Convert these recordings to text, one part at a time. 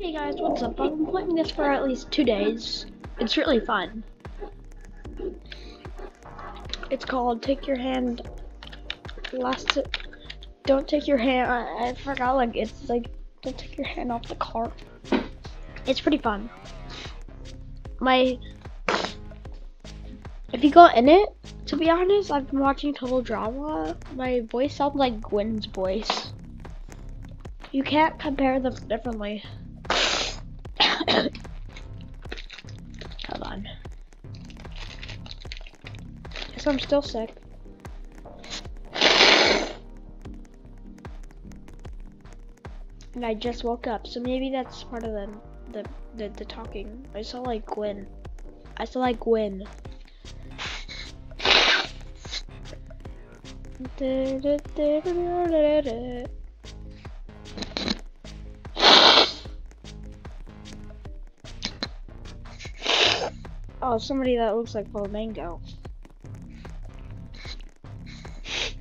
Hey guys, what's up? I've been playing this for at least two days. It's really fun. It's called Take Your Hand Last Don't Take Your Hand I, I forgot like it's like don't take your hand off the car. It's pretty fun. My if you go in it, to be honest, I've been watching Total Drama. My voice sounds like Gwen's voice. You can't compare them differently. Hold on. Guess I'm still sick. And I just woke up, so maybe that's part of the the the, the talking. I saw like Gwen. I saw like Gwen. Oh, somebody that looks like Flamingo.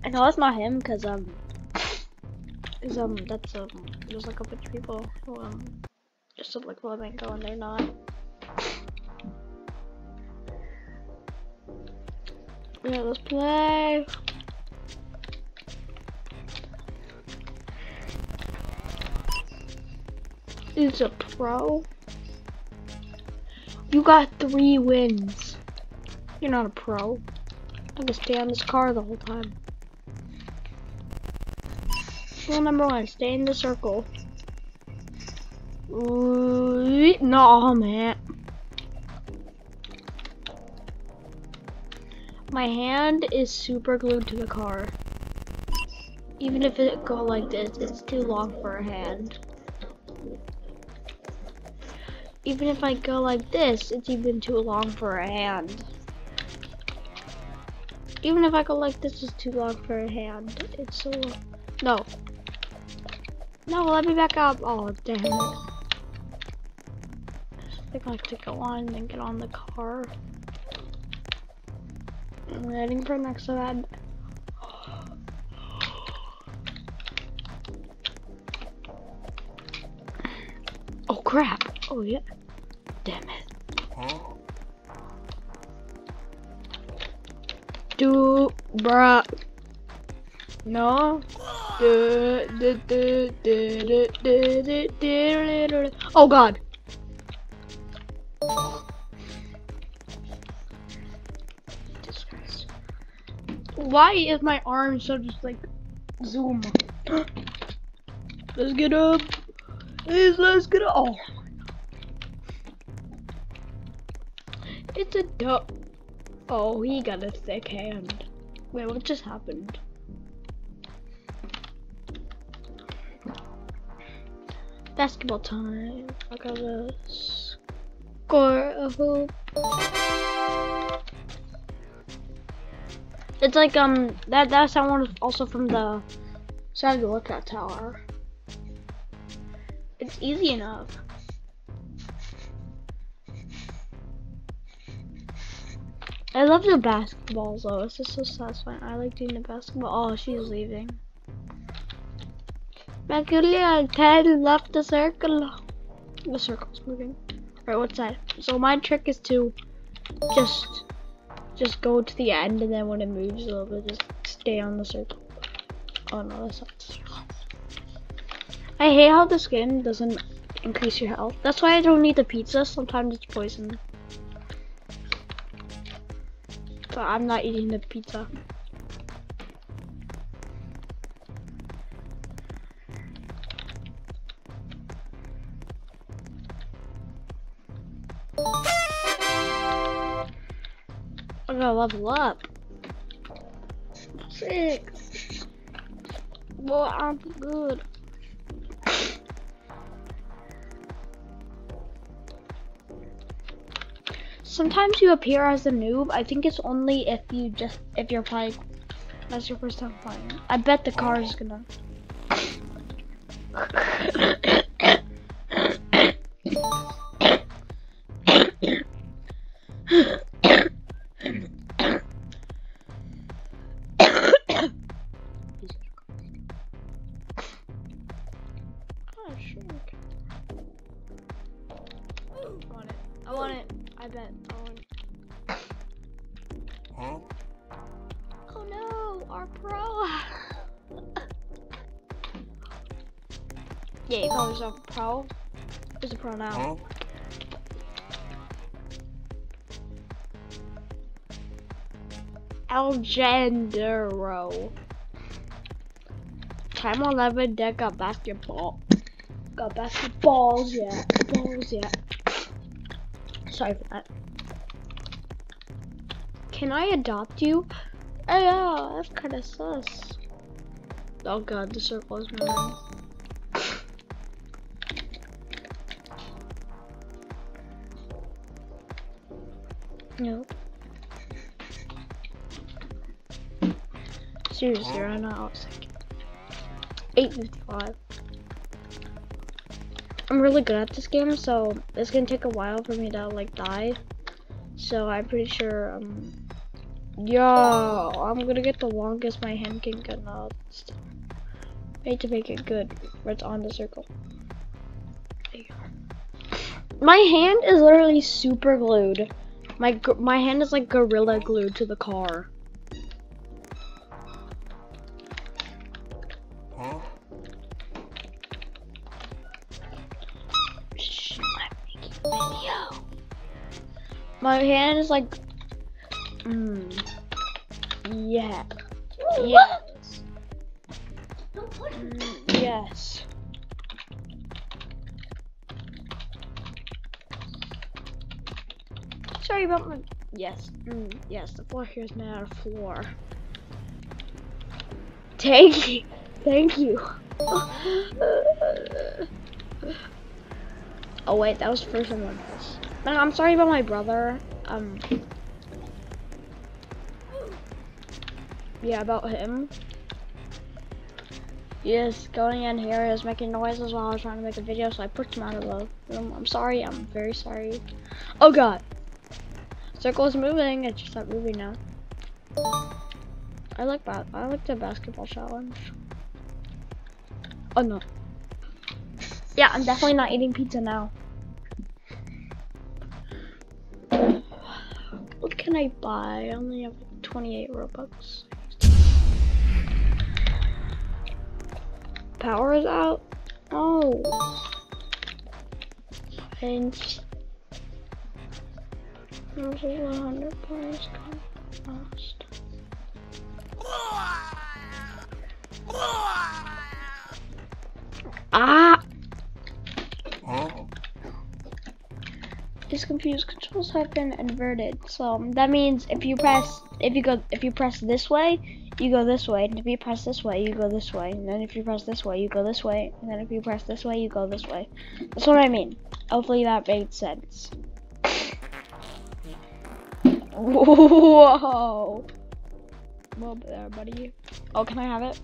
I know that's not him, cause um, cause um, that's um, there's like a bunch of people who um, just look like Flamingo and they're not. Yeah, let's play. Is a pro. You got three wins. You're not a pro. I'm gonna stay on this car the whole time. Rule number one, stay in the circle. No, man. My hand is super glued to the car. Even if it go like this, it's too long for a hand. Even if I go like this, it's even too long for a hand. Even if I go like this, it's too long for a hand. It's so long. No. No, let me back up. Oh, damn it. I think I have to go on and get on the car. I'm heading for next to that. Oh crap. Oh yeah. Damn it. Do bruh. No. Oh god. Why is my arm so just like zoom? let's get up. Please, let's get up. Oh. A duck. Oh, he got a thick hand. Wait, what just happened? Basketball time. I score a hoop. It's like um that that sound was also from the side of the lookout tower. It's easy enough. I love the basketballs though. It's just so satisfying. I like doing the basketball. Oh, she's leaving. Magnolia, Ted left the circle. The circle's moving. Alright, what's that? So my trick is to just just go to the end and then when it moves a little bit, just stay on the circle. Oh no, that's not the circle. I hate how the skin doesn't increase your health. That's why I don't eat the pizza. Sometimes it's poison. So I'm not eating the pizza. Oh, I gotta level up. Six. Well, I'm good. Sometimes you appear as a noob. I think it's only if you just if you're playing. That's your first time playing. I bet the car is gonna. yeah, yourself a pro. Who's a pro now? Huh? Algendero. Time 11, deck got basketball. Got basketballs, yeah. Balls, yeah. Sorry for that. Can I adopt you? Oh, yeah, that's kind of sus. Oh god, the circle is moving. Nope. Seriously, right now, I was like 855. I'm really good at this game, so it's gonna take a while for me to like die. So I'm pretty sure um Yo, I'm gonna get the longest my hand can get now. I need to make it good where it's on the circle. There you go. My hand is literally super glued. My my hand is like gorilla glued to the car. Huh? Shh, I'm making a video. My hand is like, mm, yeah, yes, Mm, yes. Sorry about my, yes, mm, yes, the floor here is made out of floor. Thank you, thank you. Oh wait, that was someone else. No, I'm sorry about my brother. Um. Yeah, about him. Yes, going in here is making noises while I was trying to make a video, so I pushed him out of the room. I'm sorry. I'm very sorry. Oh god. Circle is moving. It's just not moving now. I like that. I like the basketball challenge. Oh no. Yeah, I'm definitely not eating pizza now. What can I buy? I only have 28 Robux. Power is out. Oh. Thanks. This is 100 points cost. Ah! Huh? Is confused. Controls have been inverted. So that means if you press, if you go, if you press this way, you go this way. And if you press this way, you go this way. And then if you press this way, you go this way. And then if you press this way, you go this way. That's what I mean. Hopefully that made sense. Whoa! Whoa there, buddy. Oh, can I have it?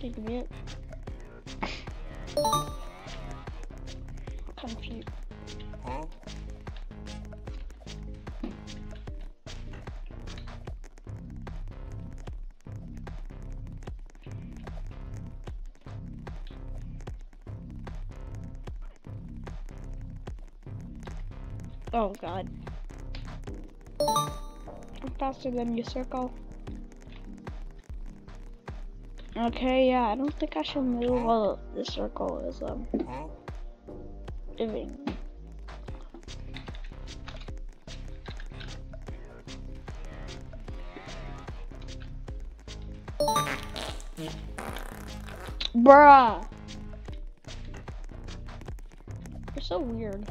Can you give me it? Confused. Oh god. Faster than you, circle. Okay, yeah, I don't think I should move while the circle is um moving. Bruh. You're so weird.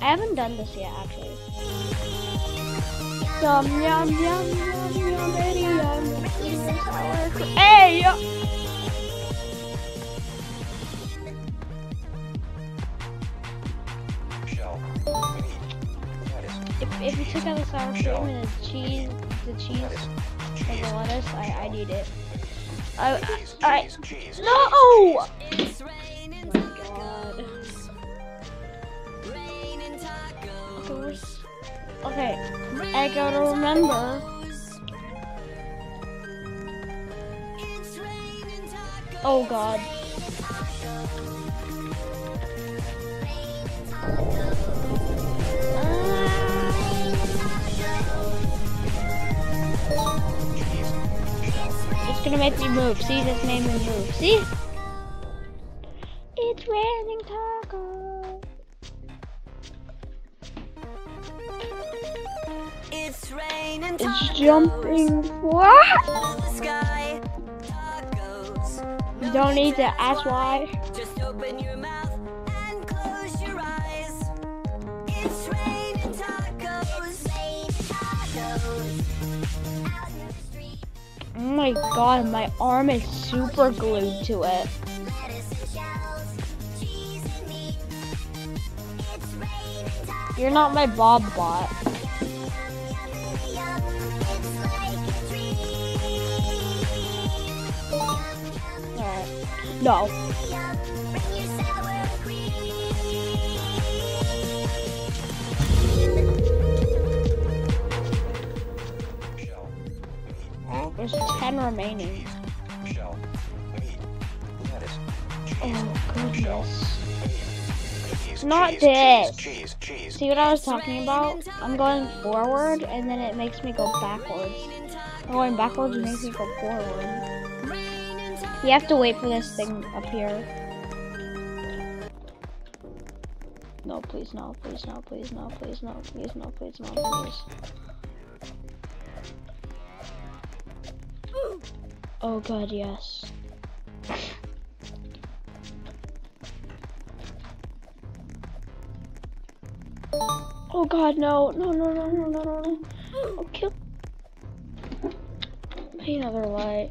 I haven't done this yet, actually. Yum, Yum yum yum yum yum itty yum eating sour cream. Hey! yo- Shell. Meat. Lettuce. If, if you took out the sour cream and the cheese, the cheese and the lettuce, I I need it. I. I, I no! Okay, I gotta remember. Oh god. It's gonna make me move. See, this made me move. See? Jumping. What? To the sky. Tacos. You don't need to ask why. Just open your mouth and close your eyes. It's raining tacos. Oh my god, my arm is super glued to it. You're not my Bob bot. No. Shell. Meat. Huh? There's 10 remaining. Oh, cheese. Shell. Meat. Lettuce. Cheese. Oh, goodness. Not this. See what I was talking about? I'm going forward and then it makes me go backwards. I'm going backwards makes me go forward. You have to wait for this thing up here. No, please, no, please, no, please, no, please, no, please, no, please, no, please. Oh god, yes. Oh god, no, no, no, no, no, no, no, no. I'll kill. Pay another light.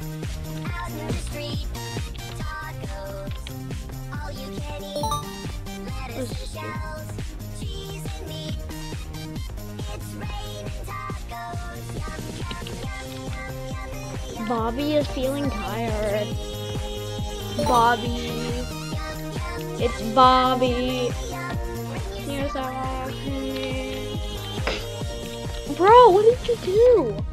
Bobby is feeling tired. Bobby. It's Bobby. Here's our. Bro, what did you do?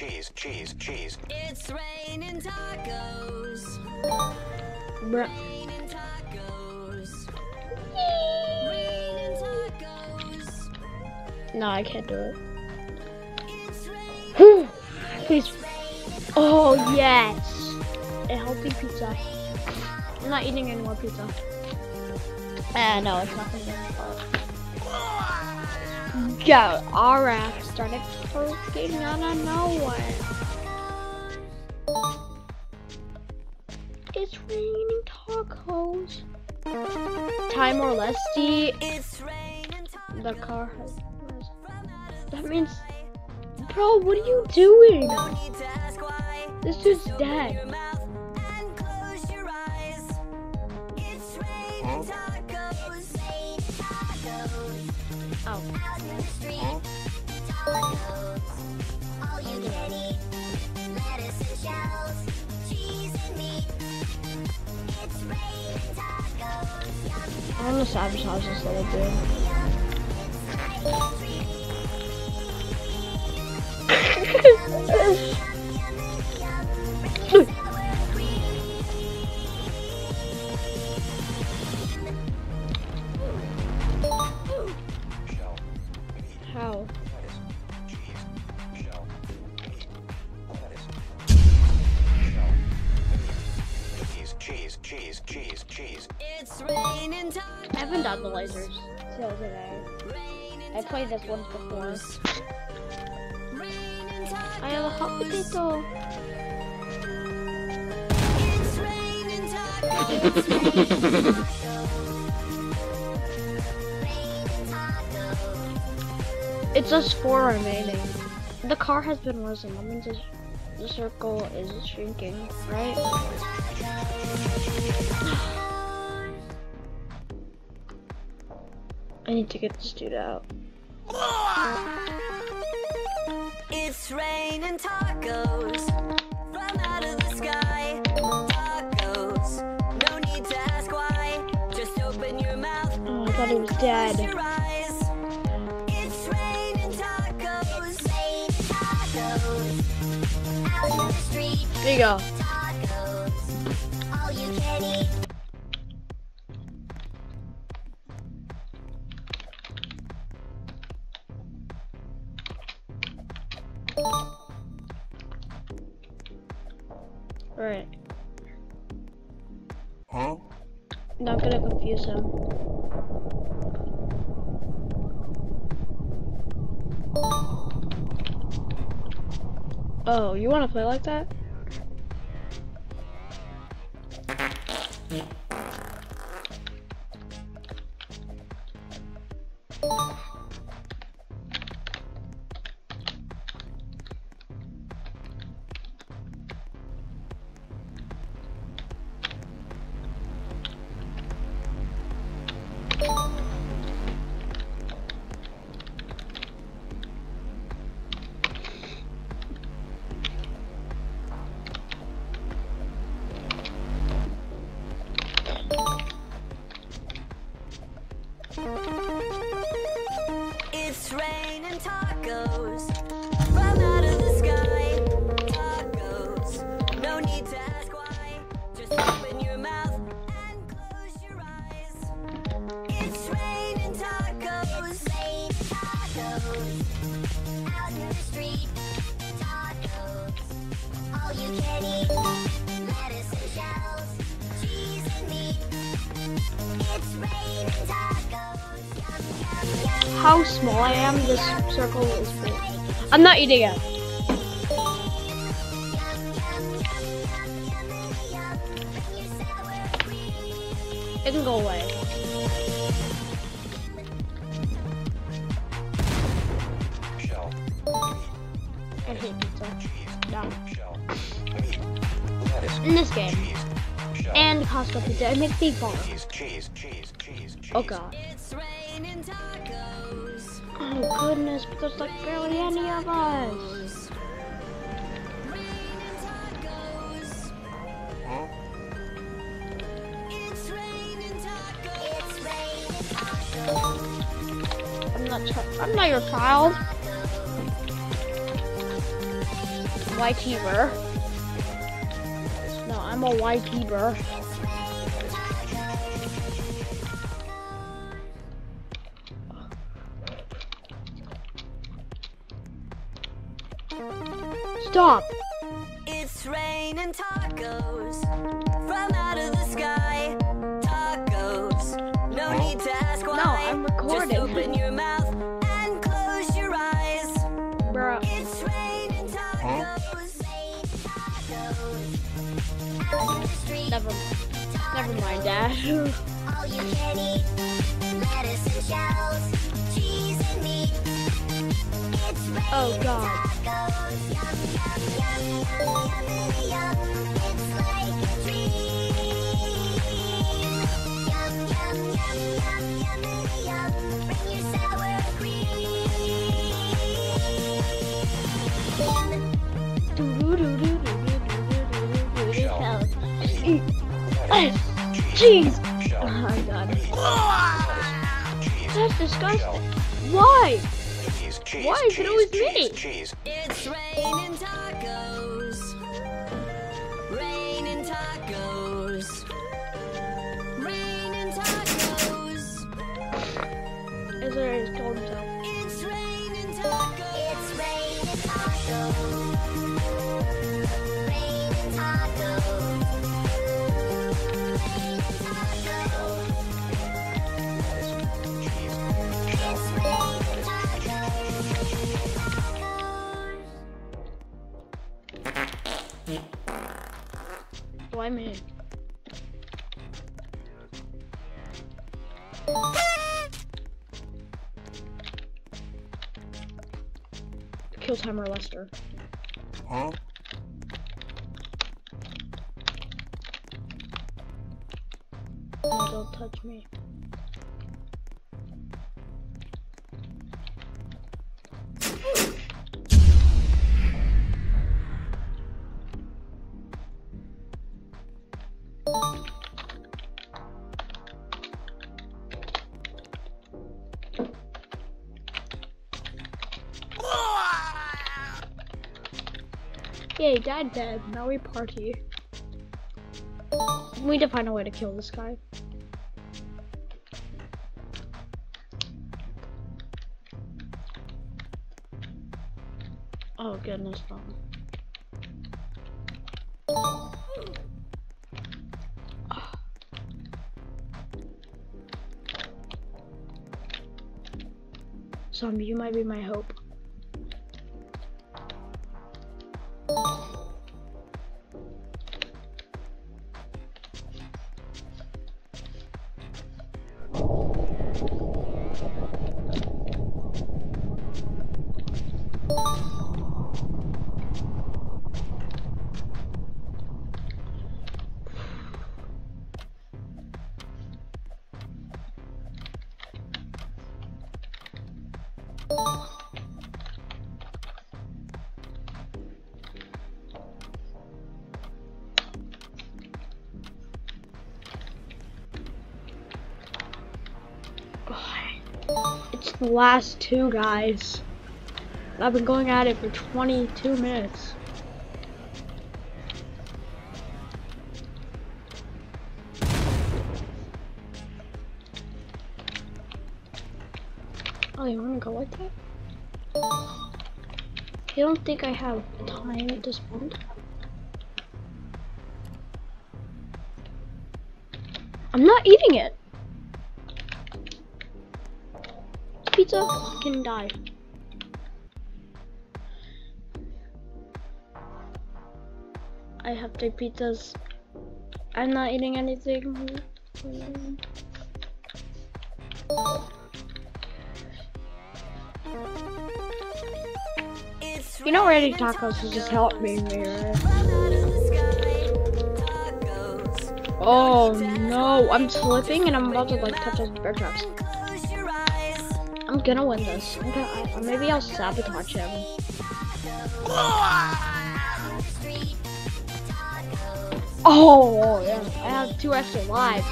Cheese. Cheese. Cheese. Cheese. It's raining tacos. Bruh. Raining tacos. Raining tacos. No, I can't do it. It's. Please. Oh, yes. A healthy pizza. I'm not eating any more pizza. Uh, no, it's not gonna be go. Alright, started poking out of nowhere. It's raining tacos. Time or less D. The car has. That means. Bro, what are you doing? This dude's dead. Oh. Out in the street. Tacos. All you can eat. Lettuce and shells. Cheese and meat. It's raining tacos. I this little bit. Played this once before. I have a hot potato. It's raining. It's just four remaining. The car has been risen. That means the, the circle is shrinking, right? I need to get this dude out. It's raining tacos from out of the sky. Tacos, no need to ask why. Just open your mouth, Oh, I thought he was dead. close your eyes. Raining tacos. Out in the street, There you go. You wanna play like that? How small I am, this circle is big. I'm not eating it. It can go away. I hate pizza. In this game. And Costco pizza. I make big balls. Oh god. Oh goodness, there's like barely any of us. I'm not I'm not your child. White Heber. No, I'm a white. Stop! It's raining tacos from out of the sky. Tacos, no need to ask why. No, I'm recording. Just open your mouth and close your eyes. Bruh. It's raining tacos. Never, never mind, Dad. all you can eat. Lettuce and shells, cheese and meat. It's raining Oh, God. tacos. Cheese! shell, Oh my god. meat, lettuce, cheese, That's disgusting. Why? cheese, cheese, Why is it always me? cheese. It's raining Kill timer Lester. Yay, dad dead. Now we party. We need to find a way to kill this guy. Oh goodness, no. Zombie, you might be my hope. The last two guys. I've been going at it for 22 minutes. Oh, you wanna go like that? You don't think I have time to spend? I'm not eating it. Pizza can die. I have three pizzas. I'm not eating anything. You know, raining Tacos is just help me, tacos. Oh no, I'm slipping and I'm about to like touch those bear traps. I'm gonna win this. I'm gonna, I, maybe I'll sabotage him. Oh yeah, I have two extra lives.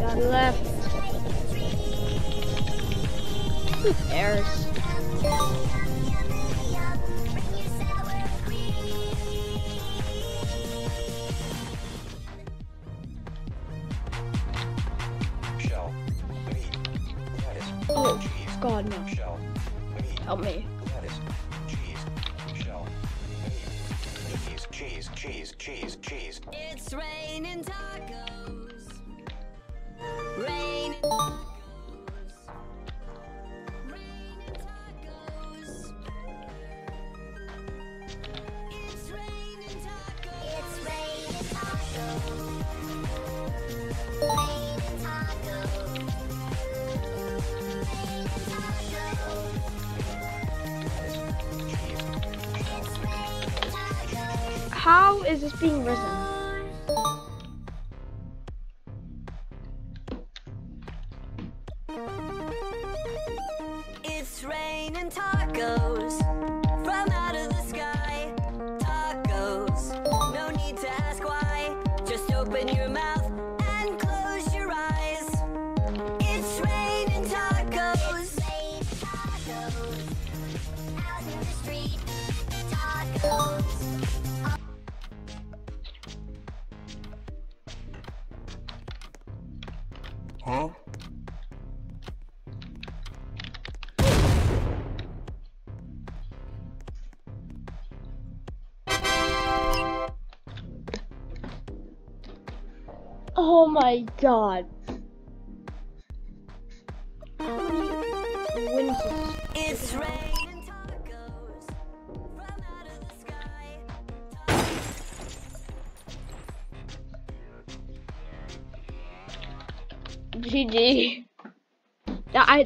Got left. Who cares? God no! Shell. Help me! Lettuce. Cheese. Shell. Cheese. Cheese. Cheese. Cheese. Cheese. It's raining tacos. Is this being risen? Huh? Oh my God!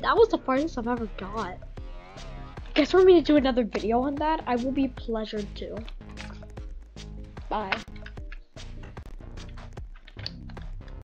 That was the farthest I've ever got. Guess want me to do another video on that? I will be pleasured to. Bye.